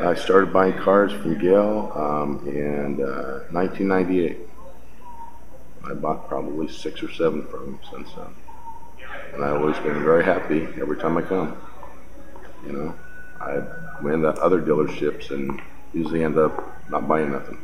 I started buying cars from Gail um, in uh, 1998. I bought probably six or seven from him since then. And I've always been very happy every time I come. You know, I went to other dealerships and usually end up not buying nothing.